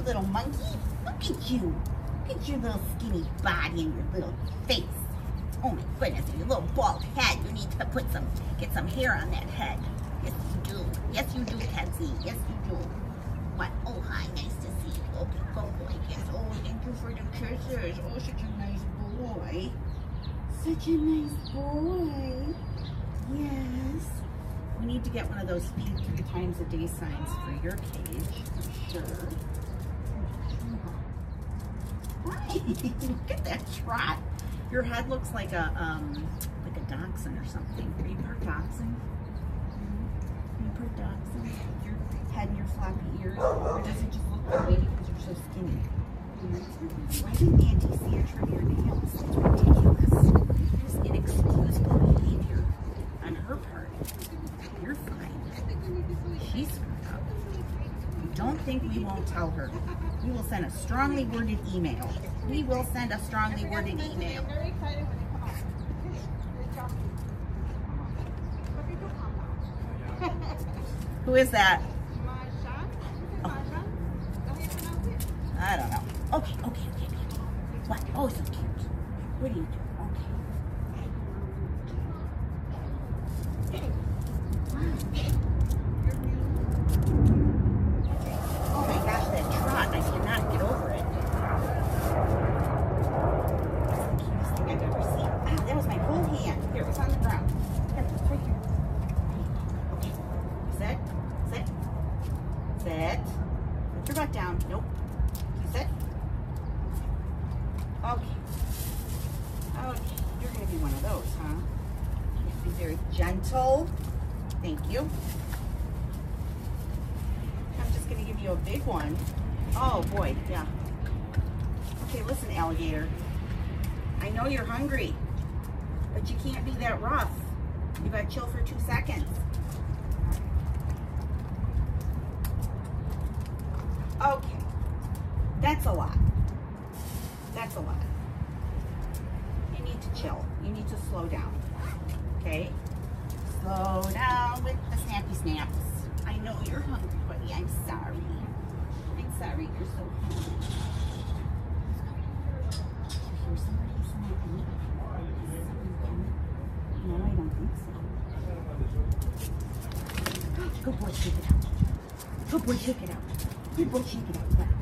little monkey. Look at you. Look at your little skinny body and your little face. Oh my goodness, your little bald head. You need to put some, get some hair on that head. Yes, you do. Yes, you do, Kenzie. Yes, you do. What? Oh, hi. Nice to see you. Oh, okay, go boy. Yes. Oh, thank you for the kisses. Oh, such a nice boy. Such a nice boy. Yes. We need to get one of those feed three times a day signs for your cage, for sure. Hi. Look at that trot. Your head looks like a um like a dachshund or something. Are you part dachshund? Are you part dachshund? Your head and your floppy ears? Or does it just look that way because you're so skinny? Why didn't Auntie see her trim your nails? It's ridiculous. It's inexcusable behavior on her part. You're fine. She's screwed up. Don't think we won't tell her. We will send a strongly worded email. We will send a strongly worded email. Who is that? It? I don't know. Okay, okay, okay, okay. What? Oh, so cute. What do you do? Okay. Oh my gosh, that trot. I cannot get over it. That's the cutest thing I've ever seen. Ah, that was my whole hand. Here, it's on the ground. Here, it's right here. Okay. Sit. Sit. Sit. Put your butt down. Nope. Sit. Okay. Okay. You're going to be one of those, huh? You be very gentle. Thank you. I'm just going to give you a big one. Oh, boy. Yeah. Okay, listen, alligator. I know you're hungry, but you can't be that rough. You got to chill for two seconds. Okay. That's a lot. That's a lot. You need to chill. You need to slow down. Okay? Slow down with the snappy snaps. I know you're hungry, buddy. I'm sorry. I'm sorry you're so hungry. Hear somebody snapping? No, I don't think so. Good boy, shake it out. Good boy, shake it out. Good boy, shake it out.